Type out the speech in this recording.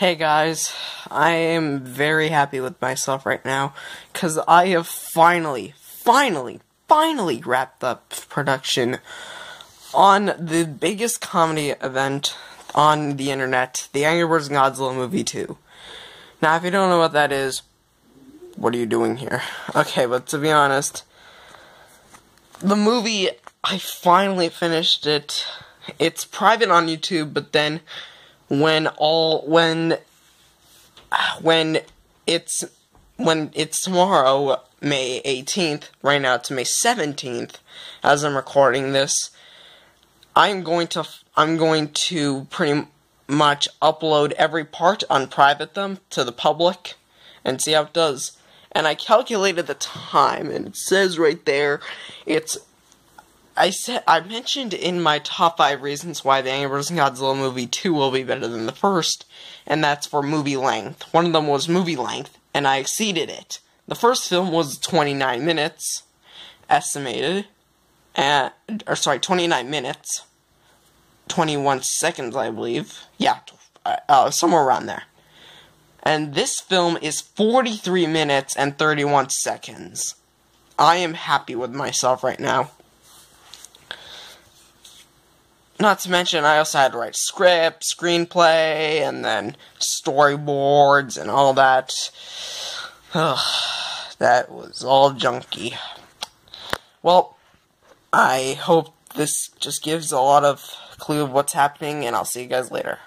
Hey guys, I am very happy with myself right now because I have finally, finally, finally wrapped up production on the biggest comedy event on the internet, the Angry Birds Godzilla Movie 2. Now, if you don't know what that is, what are you doing here? Okay, but to be honest, the movie, I finally finished it. It's private on YouTube, but then when all when when it's when it's tomorrow, May 18th, right now it's May 17th as I'm recording this. I'm going to I'm going to pretty much upload every part, unprivate them to the public and see how it does. And I calculated the time and it says right there it's I said I mentioned in my top five reasons why the Angry Birds Godzilla movie two will be better than the first, and that's for movie length. One of them was movie length, and I exceeded it. The first film was 29 minutes, estimated, and or sorry, 29 minutes, 21 seconds, I believe. Yeah, uh, uh somewhere around there. And this film is 43 minutes and 31 seconds. I am happy with myself right now. Not to mention, I also had to write script, screenplay, and then storyboards and all that. Ugh, that was all junky. Well, I hope this just gives a lot of clue of what's happening, and I'll see you guys later.